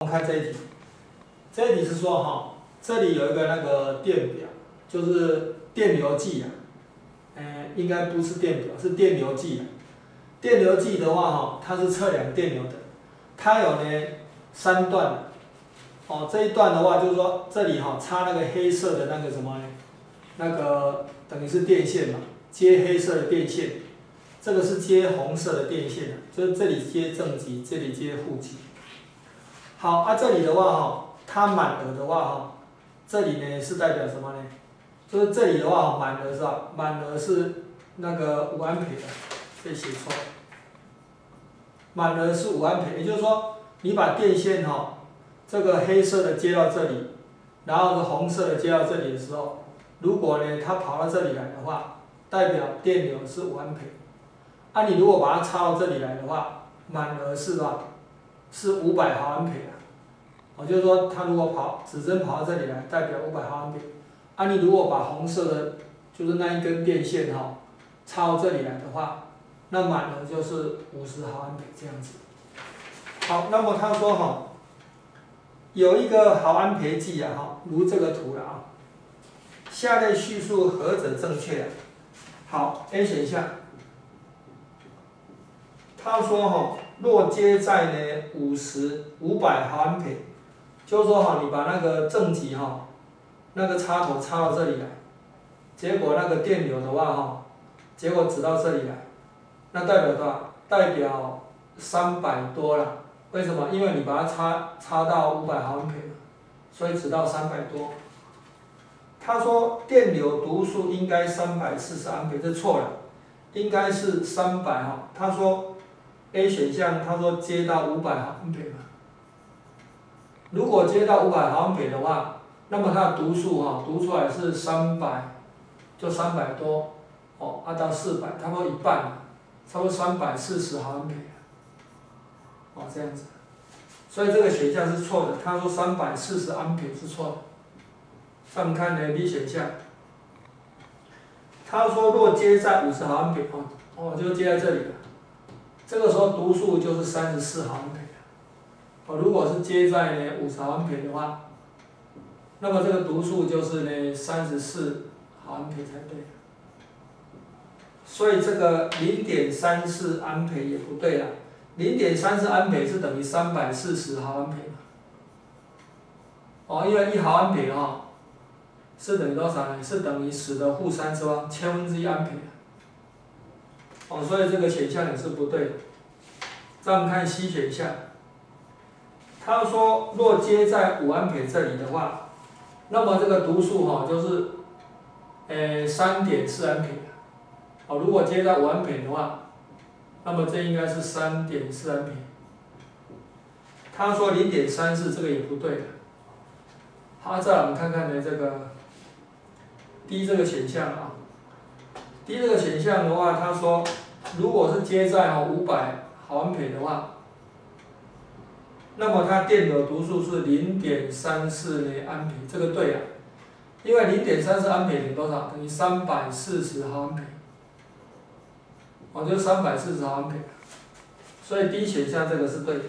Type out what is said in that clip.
我们看这一题，这一题是说哈，这里有一个那个电表，就是电流计啊，嗯，应该不是电表，是电流计啊。电流计的话哈，它是测量电流的，它有呢三段，哦，这一段的话就是说这里哈插那个黑色的那个什么？那个等于是电线嘛，接黑色的电线，这个是接红色的电线，就是这里接正极，这里接负极。好，啊这里的话哈，它满额的话哈，这里呢是代表什么呢？就是这里的话满额是吧？满额是那个五安培的，这写错。满额是五安培，也就是说你把电线哈，这个黑色的接到这里，然后是红色的接到这里的时候。如果呢，它跑到这里来的话，代表电流是五安培。啊，你如果把它插到这里来的话，满额是吧？是五百毫安培啊。我就是说，它如果跑指针跑到这里来，代表五百毫安培。啊，你如果把红色的，就是那一根电线哈，插到这里来的话，那满额就是五十毫安培这样子。好，那么他说哈，有一个毫安培计啊哈，如这个图了啊。下列叙述何者正确？好，A 选项，他说哈，若接在呢五十五百毫安培，就说哈，你把那个正极哈，那个插头插到这里来，结果那个电流的话哈，结果指到这里来，那代表多少？代表三百多了。为什么？因为你把它插插到五百毫安培所以指到三百多。他说电流读数应该三百四十安培，这错了，应该是三百哈。他说 A 选项，他说接到五百毫安培嘛。如果接到五百毫安培的话，那么它的读数哈读出来是三百，就三百多，哦，按到四百，差不多一半，差不多三百四十毫安培，哦这样子，所以这个选项是错的。他说三百四十安培是错的。上看呢 B 选项，他说若接在五十毫安培哦，哦就接在这里了，这个时候读数就是三十四毫安培哦，如果是接在呢五十毫安培的话，那么这个读数就是呢三十四毫安培才对。所以这个零点三四安培也不对了，零点三四安培是等于三百四十毫安培嘛？哦，因为一毫安培哦。是等于多少呢？是等于十的负三次方，千分之一安培。哦，所以这个选项也是不对。再我们看 C 选项，他说若接在五安培这里的话，那么这个读数哈就是，呃三点四安培。哦，如果接在五安培的话，那么这应该是三点四安培。他说零点三四，这个也不对的。好，再我们看看呢这个。D 这个选项啊第二个选项的话，他说，如果是接在哈五百毫安培的话，那么它电流读数是零点三四呢安培，这个对啊，因为零点三四安培等于多少？等于三百四十毫安培，哦，就三百四十毫安培，所以 D 选项这个是对的。